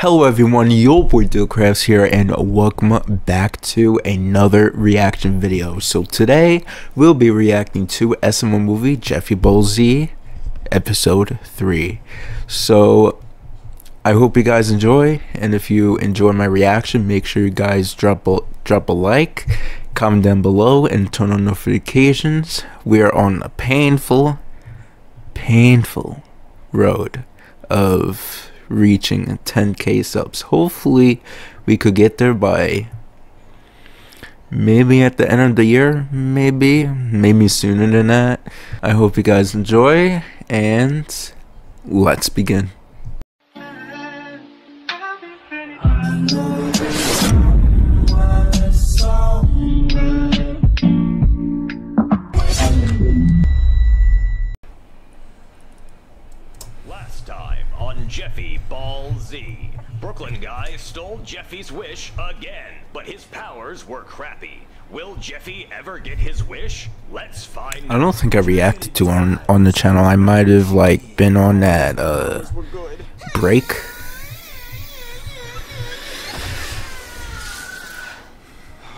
Hello everyone, your boy Crafts here and welcome back to another reaction video. So today, we'll be reacting to SML movie Jeffy Z episode 3. So, I hope you guys enjoy, and if you enjoy my reaction, make sure you guys drop a, drop a like, comment down below, and turn on notifications. We are on a painful, painful road of reaching 10k subs. Hopefully, we could get there by maybe at the end of the year, maybe, maybe sooner than that. I hope you guys enjoy, and let's begin. Jeffy's wish again, but his powers were crappy. Will Jeffy ever get his wish? Let's find I don't think I reacted to on on the channel. I might have like been on that uh break.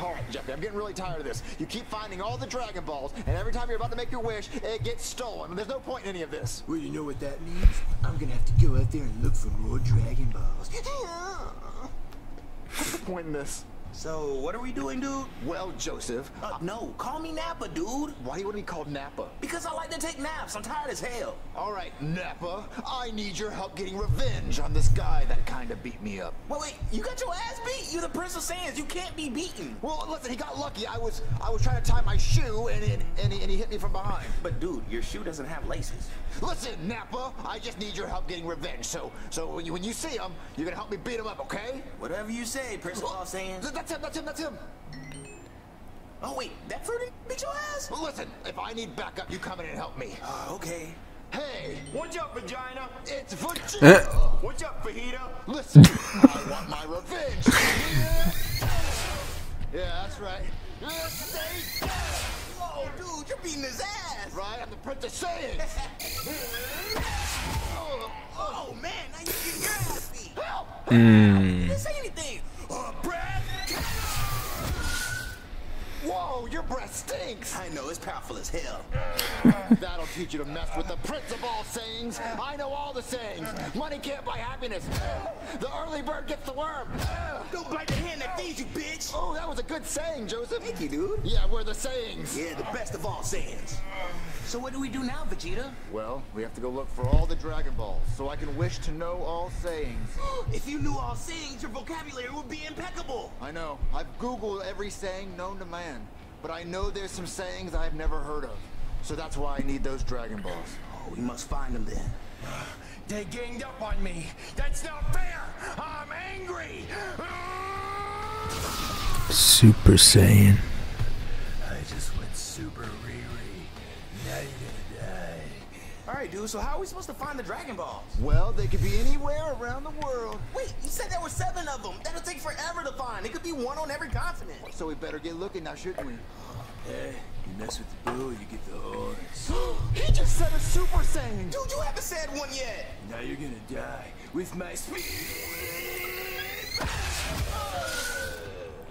Alright, Jeffy, I'm getting really tired of this. You keep finding all the Dragon Balls, and every time you're about to make your wish, it gets stolen. There's no point in any of this. Well, you know what that means? I'm gonna have to go out there and look for more Dragon Balls. What's the point in this? So, what are we doing, dude? Well, Joseph, Uh, no, call me Nappa, dude. why do you want to be called Nappa? Because I like to take naps. I'm tired as hell. Alright, Nappa, I need your help getting revenge on this guy that kinda beat me up. Wait, wait, you got your ass beat? You're the Prince of Sands. You can't be beaten. Well, listen, he got lucky. I was I was trying to tie my shoe, and, and, and, he, and he hit me from behind. But, dude, your shoe doesn't have laces. Listen, Nappa, I just need your help getting revenge. So, so when you, when you see him, you're gonna help me beat him up, okay? Whatever you say, Prince of All Sands. Th- That's him, that's him, that's him. Oh, wait, that fruity beat your ass? Well, listen, if I need backup, you come in and help me. Uh, okay. Hey, What's up, vagina? it's Vegeta. What's up, fajita? listen, I want my revenge. yeah, that's right. Yeah, stay down. Whoa, dude, you're beating his ass. Right, I'm the Prince of Saiyans. Oh, man, now you're getting your ass beat. Help! You stinks. I know, it's powerful as hell. That'll teach you to mess with the Prince of all sayings. I know all the sayings. Money can't buy happiness. The early bird gets the worm. Don't bite the hand that feeds you, bitch. Oh, that was a good saying, Joseph. Thank you, dude. Yeah, we're the sayings. Yeah, the best of all sayings. So what do we do now, Vegeta? Well, we have to go look for all the Dragon Balls so I can wish to know all sayings. if you knew all sayings, your vocabulary would be impeccable. I know. I've Googled every saying known to man, but I know there's some sayings I've never heard of. So that's why I need those Dragon Balls. Oh, we must find them then. They ganged up on me. That's not fair. I'm angry. Super Saiyan. I just went super Riri. Now you're gonna die. All right, dude. So how are we supposed to find the Dragon Balls? Well, they could be anywhere around the world. Wait, you said there were seven of them. That'll take forever to find. It could be one on every continent. So we better get looking now, shouldn't we? Hey, you mess with the bull, you get the horns. he just said a Super Saiyan! Dude, you haven't said one yet. Now you're gonna die with my speed.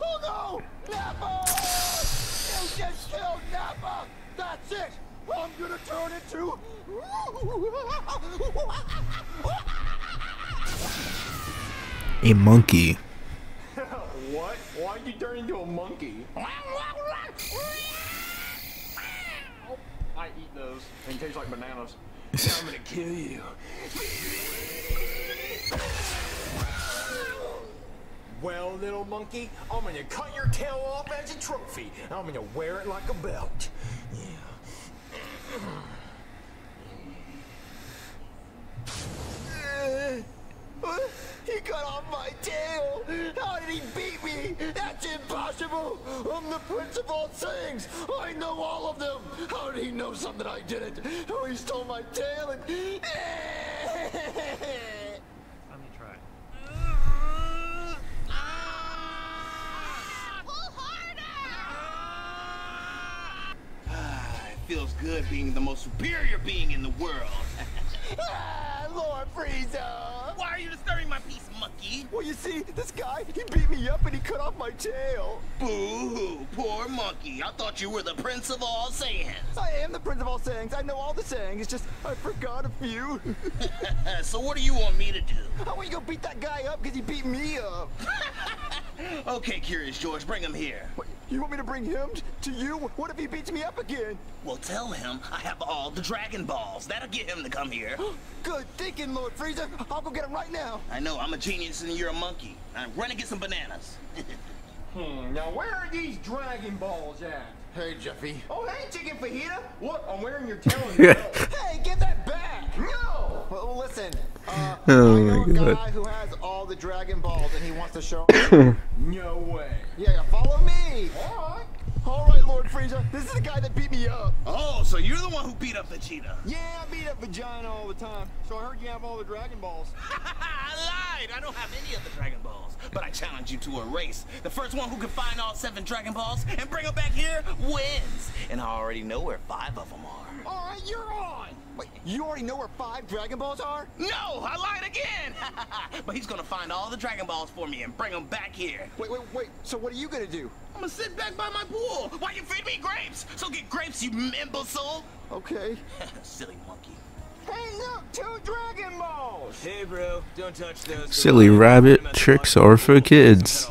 Oh no! Nappa! You just killed Nappa! That's it! I'm gonna turn into... A monkey. What? Why'd you turn into a monkey? I eat those. They taste like bananas. I'm gonna kill you. Well, little monkey, I'm gonna cut your tail off as a trophy. I'm gonna wear it like a belt. He cut off my tail! How did he beat me? That's impossible! I'm the Prince of all things! I know all of them! How did he know something I didn't? Oh, he stole my tail and... Let me try. It feels good being the most superior being in the world. Ah, Lord Frieza! Why are you disturbing my peace, monkey? Well, you see, this guy, he beat me up and he cut off my tail. Boo-hoo, poor monkey. I thought you were the prince of all Saiyans. I am the prince of all sayings. I know all the sayings. It's just I forgot a few. so what do you want me to do? I want you to go beat that guy up because he beat me up. Okay, Curious George, bring him here. What, you want me to bring him to you? What if he beats me up again? Well, tell him I have all the Dragon Balls. That'll get him to come here. Good thinking, Lord Frieza. I'll go get him right now. I know, I'm a genius and you're a monkey. Now run and get some bananas. Hmm, now where are these Dragon Balls at? Hey, Jeffy. Oh, hey, Chicken Fajita. What? I'm wearing your tail in your belt. Hey, give that back! No! Well, listen. Uh, Oh I know my a God. The Dragon Balls and he wants to show. No way. yeah, yeah, follow me. All right. All right, Lord Frieza. This is the guy that beat me up. oh, so you're the one who beat up the cheetah. Yeah, I beat up Vagina all the time. So I heard you have all the Dragon Balls. I lied. I don't have any of the Dragon Balls. But I challenge you to a race. The first one who can find all seven Dragon Balls and bring them back here wins. And I already know where five of them are. All right, you're on. Wait, you already know where five Dragon Balls are? No, I lied again. but he's gonna find all the Dragon Balls for me and bring them back here. Wait, wait, wait. So what are you gonna do? I'm gonna sit back by my pool while you feed me grapes. So get grapes, you imbecile. Okay. Silly monkey. Hey, look, two Dragon Balls. Hey, bro, don't touch those. Silly rabbit tricks are for kids.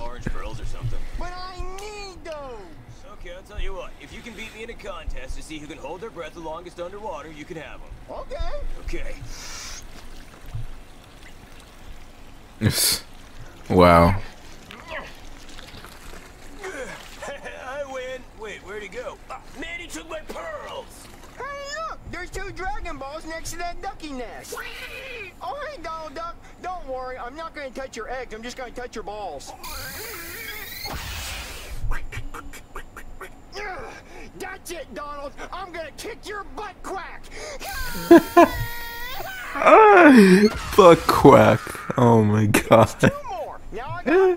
See who can hold their breath the longest underwater, you can have them. Okay. Okay. wow. I win. Wait, where'd he go? Ah, man, he took my pearls. Hey, look, there's two Dragon Balls next to that ducky nest. Oh, hey, Donald Duck. Don't worry, I'm not going to touch your eggs. I'm just going to touch your balls. That's it, Donald. I'm to kick your butt quack. Fuck quack. Oh my god. Two more. Now I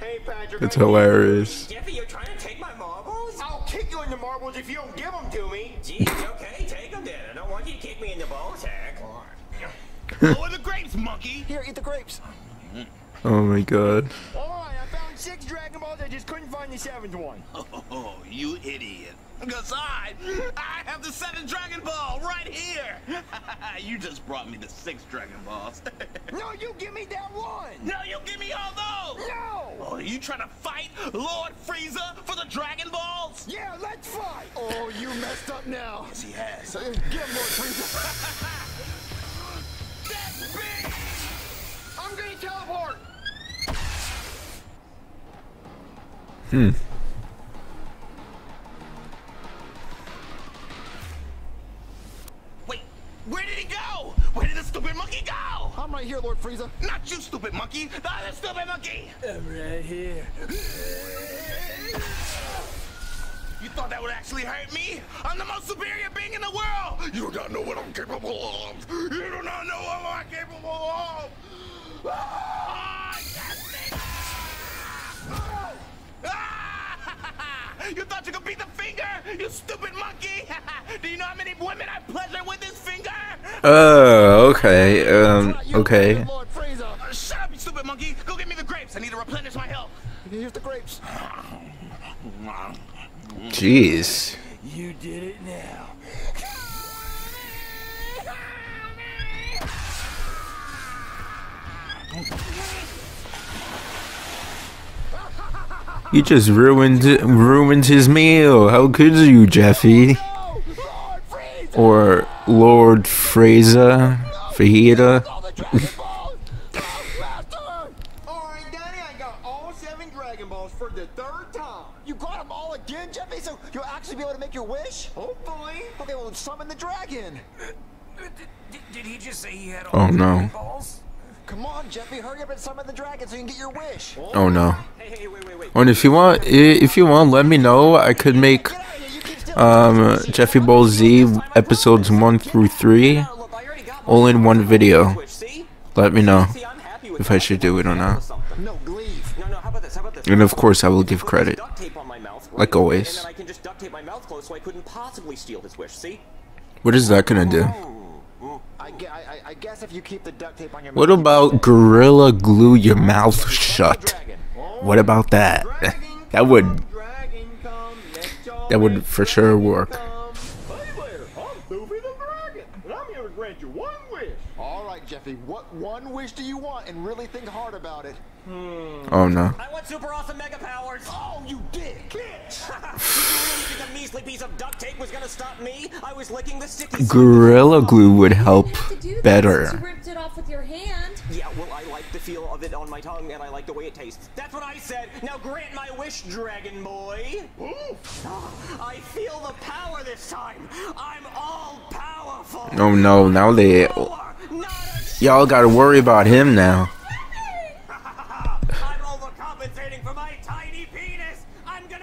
hey, Patrick. That's hilarious. Jeffy, you're trying to take my marbles? I'll kick you in the marbles if you don't give them to me. Geez, okay, take them then. I don't want you to kick me in the ball sack. Lower the grapes, monkey. Here, eat the grapes. Oh my god. All right, six Dragon Balls. I just couldn't find the seventh one. Oh, you idiot. Because I, I have the seventh Dragon Ball right here. you just brought me the six Dragon Balls. No, you give me that one. no, you give me all those. No. Oh, are you trying to fight Lord Frieza for the Dragon Balls? Yeah, let's fight. Oh, you messed up now. Yes, he has. Get him, Lord Frieza. That's big. I'm gonna teleport. Wait, where did he go? Where did the stupid monkey go? I'm right here, Lord Frieza. Not you, stupid monkey. The other stupid monkey. I'm right here. You thought that would actually hurt me? I'm the most superior being in the world. You do not know what I'm capable of. You do not know what I'm capable of. Ah, You thought you could beat the finger? You stupid monkey! Do you know how many women I pleasure with this finger? Oh, okay. Um, okay. Lord Frieza. Uh, shut up, you stupid monkey! Go get me the grapes. I need to replenish my health. Here's the grapes. Jeez. You did it now. You just ruined ruined his meal. How could you, Jeffy? No, Lord Frieza. Or Lord Fraser? Fajita? All the Dragon Balls. Oh, All right, Daddy, I got all seven Dragon Balls for the third time. You got them all again, Jeffy? So you'll actually be able to make your wish? Hopefully. Okay, well, summon the dragon. Did, did, did he just say he had Oh, all the no. Balls? Come on, Jeffy, hurry up and summon the dragon so you can get your wish. Oh no. Hey, hey, wait, wait, wait. And if you want, if you want, let me know. I could make Get out of here, you keep stealing um Jeffy Ball Z episodes one through three Look, I already got all in one video. Let me know See, I'm happy with if I should do it or not. No, leave. No, no, how about this? How about this? And of course, I will give credit. duct tape on my mouth, right? Like always. And then I can just duct tape my mouth closed so I couldn't possibly steal his wish, see? What is that gonna do? I, I, I- I guess if you keep the duct tape on your What about Gorilla Glue your mouth shut? What about that? That would come, dragon come, let your that would for sure work. come. Hey there, I'm Goofy the Dragon, and I'm here to grant you one wish. All right, Jeffy, what one wish do you want? And really think hard about it. Oh no. I want super awesome mega powers. Oh, you dick! Did you really think a measly piece of duct tape was gonna stop me? I was licking the sticky. Gorilla Glue would help You have to do that since better. You ripped it off with your hand. Yeah, well, I like the feel of it on my tongue, and I like the way it tastes. That's what I said. Now grant my wish, Dragon Boy. Ah, I feel the power this time. I'm all powerful. Oh no, now they Power, not a y'all gotta worry about him now.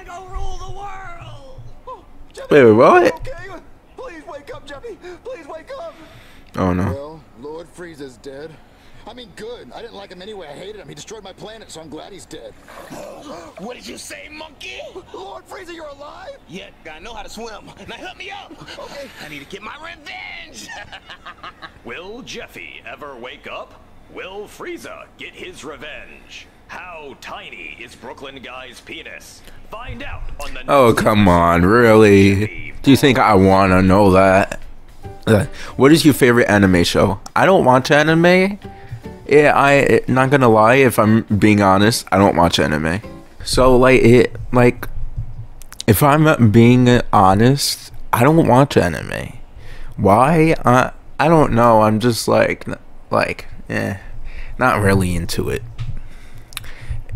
Go rule the world. Oh, Jeffy, Wait, what? Okay, please wake up, Jeffy. Please wake up. Oh no. Well, Lord Frieza's dead. I mean, good. I didn't like him anyway. I hated him. He destroyed my planet, so I'm glad he's dead. What did you say, monkey? Lord Frieza, you're alive? Yeah, I know how to swim. Now help me up. Okay. I need to get my revenge. Will Jeffy ever wake up? Will Frieza get his revenge? How tiny is Brooklyn Guy's penis? Find out on the Oh come on, really? Do you think I wanna know that? Uh, What is your favorite anime show? I don't watch anime. Yeah, I not gonna lie. If I'm being honest, I don't watch anime. So like it, like if I'm being honest, I don't watch anime. Why? I I don't know. I'm just like like eh, not really into it.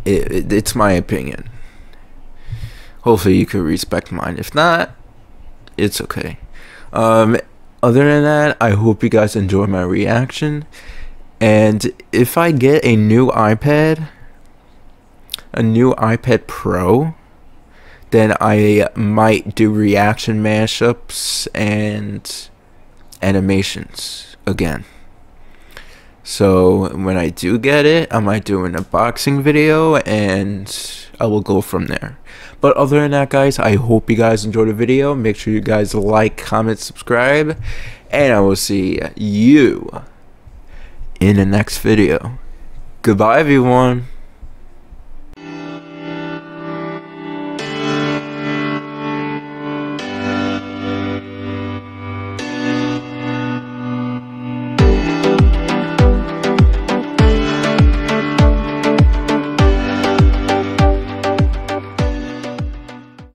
It, it it's my opinion. Hopefully you could respect mine. If not, it's okay. Um, other than that, I hope you guys enjoy my reaction. And if I get a new iPad, a new iPad Pro, then I might do reaction mashups and animations again. So when I do get it, I might do an unboxing video and I will go from there. But other than that, guys, I hope you guys enjoyed the video. Make sure you guys like, comment, subscribe, and I will see you in the next video. Goodbye, everyone.